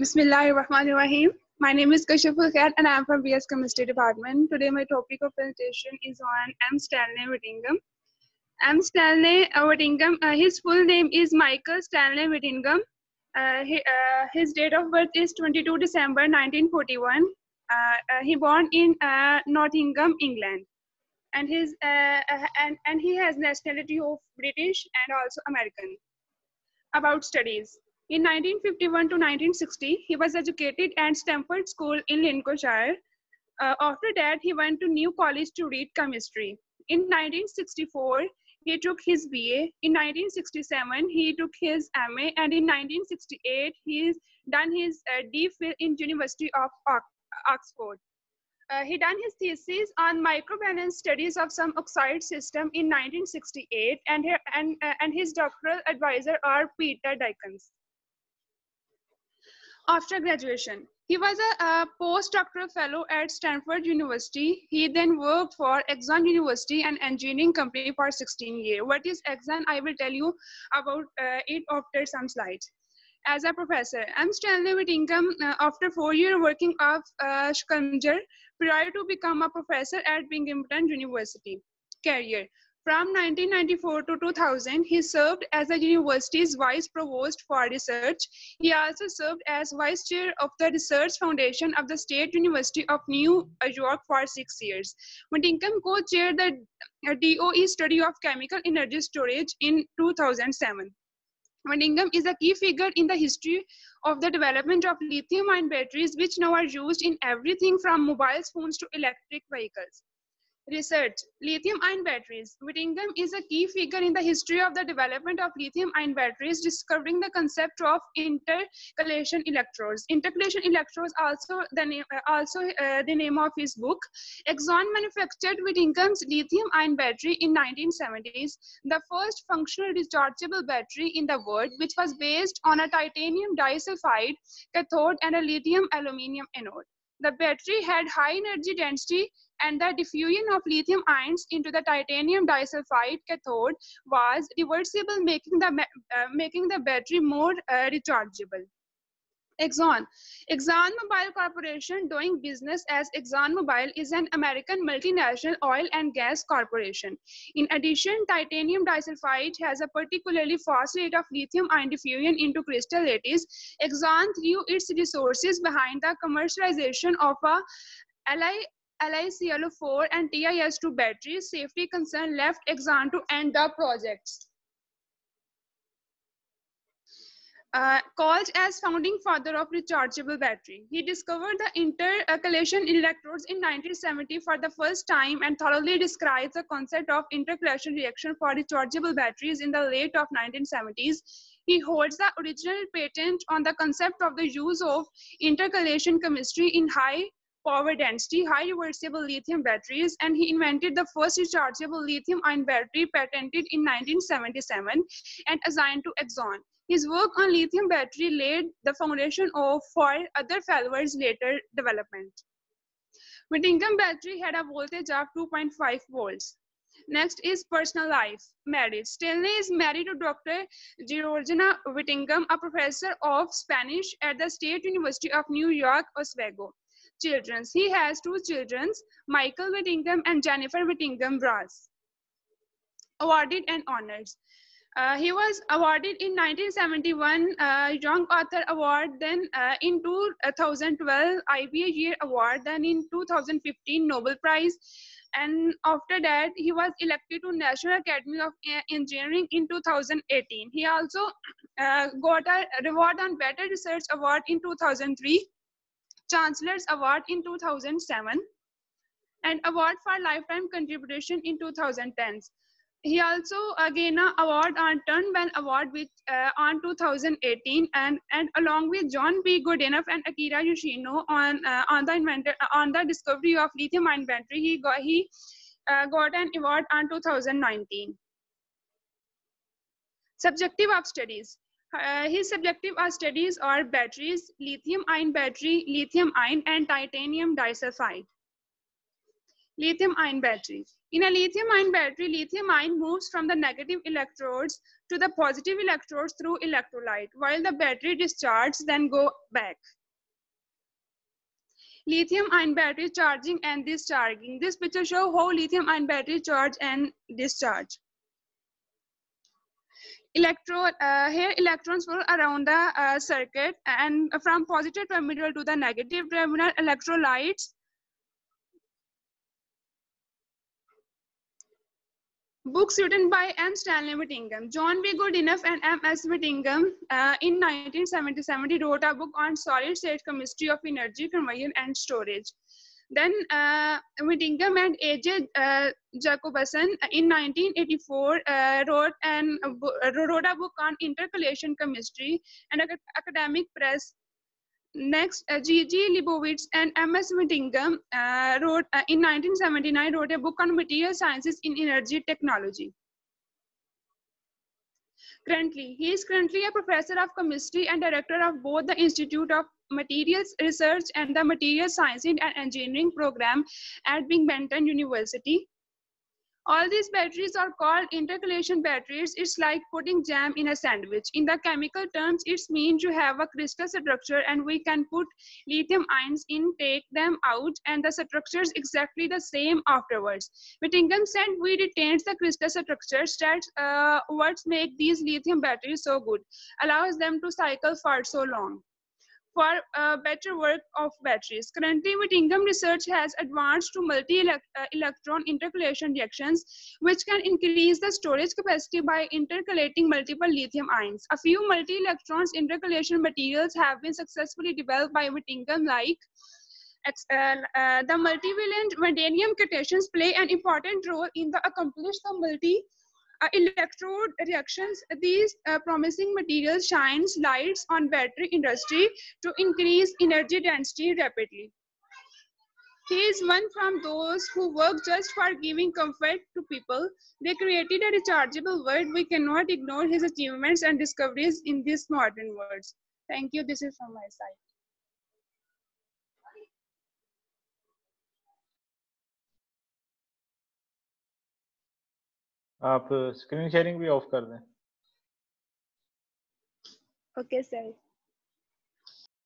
Bismillahirrahmanirrahim. My name is Kashaf ul Khair and I am from BS Chemistry Department. Today my topic of presentation is on M. Stanley Whittingham. M. Stanley uh, Whittingham, uh, his full name is Michael Stanley Whittingham. Uh, he, uh, his date of birth is 22 December 1941. Uh, uh, he born in Nottingham, England. And, his, and, and he has nationality of British and also American. About studies. In 1951 to 1960, he was educated at Stamford School in Lincolnshire. Uh, after that, he went to New College to read chemistry. In 1964, he took his BA. In 1967, he took his MA, and in 1968, he's done his uh, DPhil in University of Oxford. Uh, he done his thesis on microbalance studies of some oxide system in 1968, and, and, uh, and his doctoral advisor are Peter Dickens after graduation. He was a, a, postdoctoral fellow at Stanford University. He then worked for Exxon University, an engineering company, for 16 years. What is Exxon? I will tell you about uh, it after some slides. As a professor, M. Stanley Whittingham uh, after four years working of uh, prior to become a professor at Binghamton University. Career. From 1994 to 2000, he served as the university's vice provost for research. He also served as vice chair of the Research Foundation of the State University of New York for six years. Whittingham co-chaired the uh, DOE study of chemical energy storage in 2007. Whittingham is a key figure in the history of the development of lithium-ion batteries, which now are used in everything from mobile phones to electric vehicles. Research Lithium ion batteries. Whittingham is a key figure in the history of the development of lithium ion batteries, discovering the concept of intercalation electrodes. Intercalation electrodes, also the name, also uh, the name of his book. Exxon manufactured Whittingham's lithium ion battery in 1970s, the first functional rechargeable battery in the world, which was based on a titanium disulfide cathode and a lithium aluminium anode. The battery had high energy density and the diffusion of lithium ions into the titanium disulfide cathode was reversible, making the, uh, making the battery more uh, rechargeable. Exxon. ExxonMobil Corporation, doing business as ExxonMobil, is an American multinational oil and gas corporation. In addition, titanium disulfide has a particularly fast rate of lithium ion diffusion into crystal lattice. Exxon threw its resources behind the commercialization of a LiClO4 and TiS2 batteries, safety concern left Exxon to end the projects. Uh, called as founding father of rechargeable battery. He discovered the intercalation electrodes in 1970 for the first time and thoroughly describes the concept of intercalation reaction for rechargeable batteries in the late of 1970s. He holds the original patent on the concept of the use of intercalation chemistry in high power density, high reversible lithium batteries, and he invented the first rechargeable lithium ion battery patented in 1977 and assigned to Exxon. His work on lithium battery laid the foundation of for other followers' later development. Whittingham battery had a voltage of 2.5 volts. Next is personal life, marriage. Stanley is married to Dr. Georgina Whittingham, a professor of Spanish at the State University of New York, Oswego children. He has two children, Michael Whittingham and Jennifer Whittingham Brass. Awarded and honors. Uh, he was awarded in 1971 uh, Young Author Award, then uh, in 2012 IBA Yeager Award, then in 2015 Nobel Prize, and after that he was elected to National Academy of Engineering in 2018. He also uh, got a reward on Battery Research Award in 2003 Chancellor's Award in 2007 and Award for Lifetime Contribution in 2010. He also again an award on Turnbull Award which uh, on 2018 and and along with John B. Goodenough and Akira Yoshino on uh, on the inventor on the discovery of lithium ion battery he got he uh, got an award on 2019. Subjective of studies. Uh, his subjective studies are batteries, lithium ion battery, lithium ion, and titanium disulfide. Lithium ion battery. In a lithium ion battery, lithium ion moves from the negative electrodes to the positive electrodes through electrolyte, while the battery discharge then go back. Lithium ion battery charging and discharging. This picture show how lithium ion battery charge and discharge. Electro, uh, here electrons flow around the uh, circuit and from positive terminal to the negative terminal electrolytes Books written by M. Stanley Whittingham. John B. Goodenough and M. S. Whittingham uh, in 1977 he wrote a book on solid state chemistry of energy conversion and storage. Then uh, Whittingham and A.J. Uh, Jacobson in 1984 uh, wrote, an, wrote a book on intercalation chemistry and academic press Next, uh, G.G. And M.S. Whittingham uh, wrote uh, in 1979 wrote a book on material sciences in energy technology. Currently, he is currently a professor of chemistry and director of both the Institute of Materials Research and the Material Science and Engineering program at Binghamton University. All these batteries are called intercalation batteries. It's like putting jam in a sandwich. In the chemical terms, it means you have a crystal structure and we can put lithium ions in, take them out, and the structure is exactly the same afterwards. Whittingham said we retained the crystal structures. That's uh, what makes these lithium batteries so good, allows them to cycle for so long for better work of batteries. Currently, Whittingham research has advanced to multi-electron uh, intercalation reactions, which can increase the storage capacity by intercalating multiple lithium ions. A few multi-electrons intercalation materials have been successfully developed by Whittingham, like uh, uh, the multivalent vanadium cations play an important role in the accomplish the multi electrode reactions, these uh, promising materials shines lights on battery industry to increase energy density rapidly. He is one from those who work just for giving comfort to people. They created a rechargeable world. We cannot ignore his achievements and discoveries in this modern world. Thank you. This is from my side. आप screen sharing भी off कर दें। Okay sir